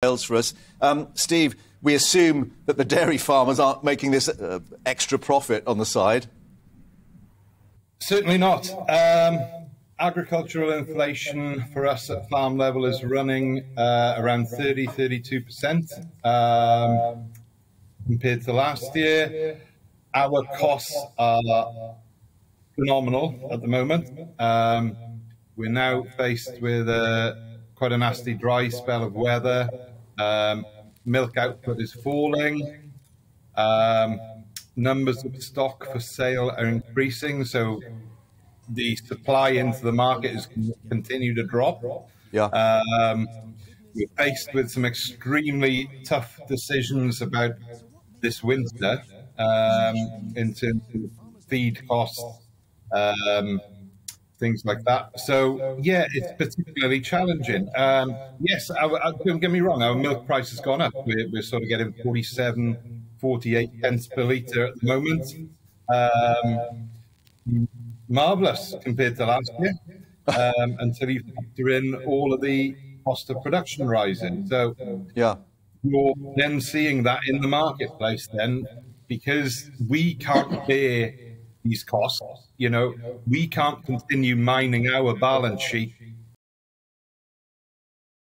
details for us. Um, Steve, we assume that the dairy farmers aren't making this uh, extra profit on the side. Certainly not. Um, agricultural inflation for us at farm level is running uh, around 30, 32% um, compared to last year. Our costs are phenomenal at the moment. Um, we're now faced with a, quite a nasty dry spell of weather. Um, milk output is falling. Um, numbers of stock for sale are increasing, so the supply into the market is continue to drop. Yeah. Um, we're faced with some extremely tough decisions about this winter um, in terms of feed costs, um, things like that. So yeah, it's particularly challenging. Um, yes, our, uh, don't get me wrong, our milk price has gone up. We're, we're sort of getting 47, 48 pence per litre at the moment. Um, marvelous compared to last year um, until you factor in all of the cost of production rising. So yeah, you're then seeing that in the marketplace then because we can't bear these costs. You know, we can't continue mining our balance sheet